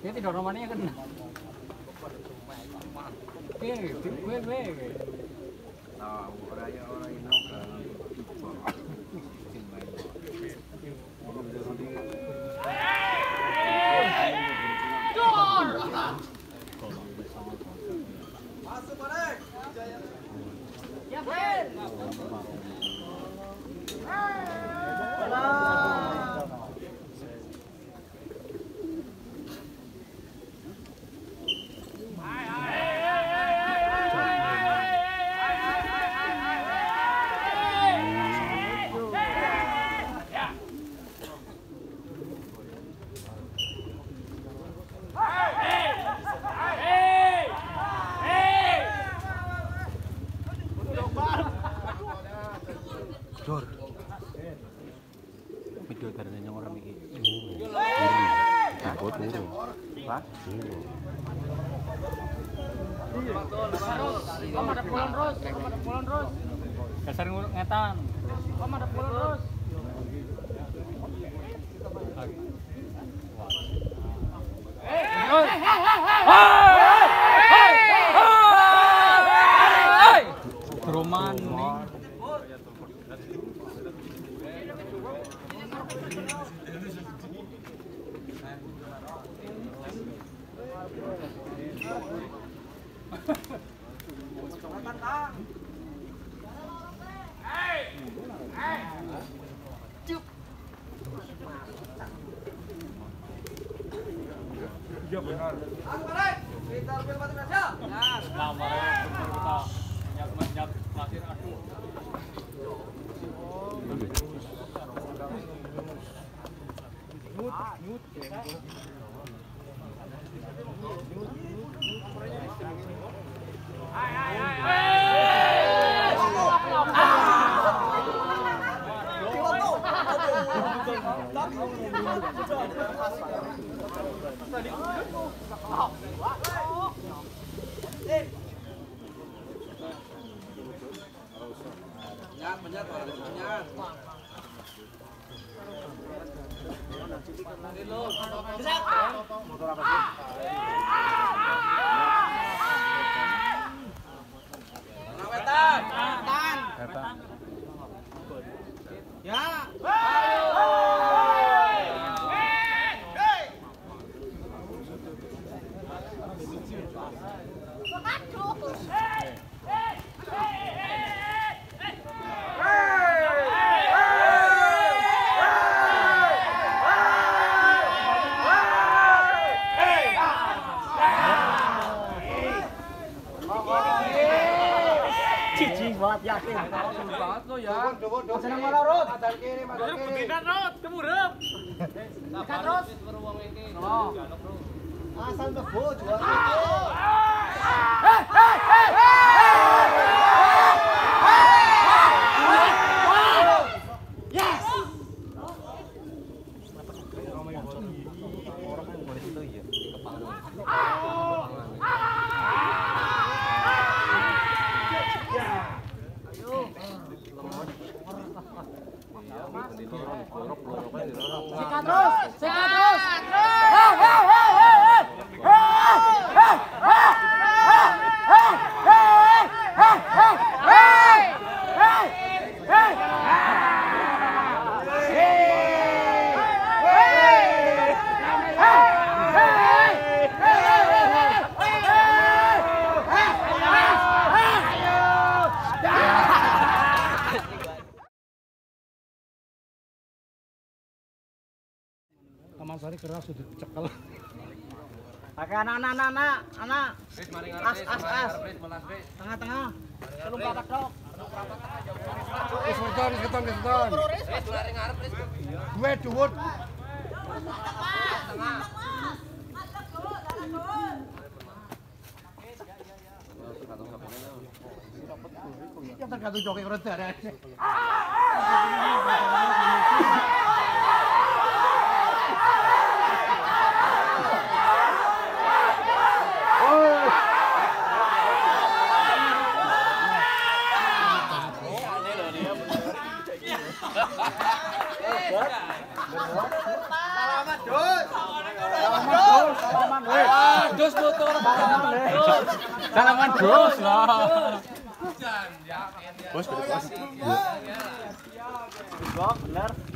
Dia tidur rumahnya kan. Oke, gue gue. Tahu orang yang orang ini kan. Turu. Pak? Ada pulang terus, om ada pulang terus. Dasar ngetan. Ada pulang terus. Roman iya balik Kita rupiah mati Lama kita nyat nyat masih aduh. Nyut, nyut, nyut. Ay, ay, ay. Motor apa sih? cicing banget yakin. Senang malah rot. Kebinan rot, kemurup. Dekat rot. Asal tebu juga. Hei, hei, hei, hei. Taman Sari keras sudah dicekal. Pakai anak-anak, anak, anak. As, as, as. Tengah-tengah. Belum batak dok. Wis weton, wis keton, wis keton. Duwe dhuwur. Ya tergantung joki kerja ada. Selamat, Dut. Selamat, Dut. Dus foto salaman. Salaman bos lah. Bos, bos. Bos bener.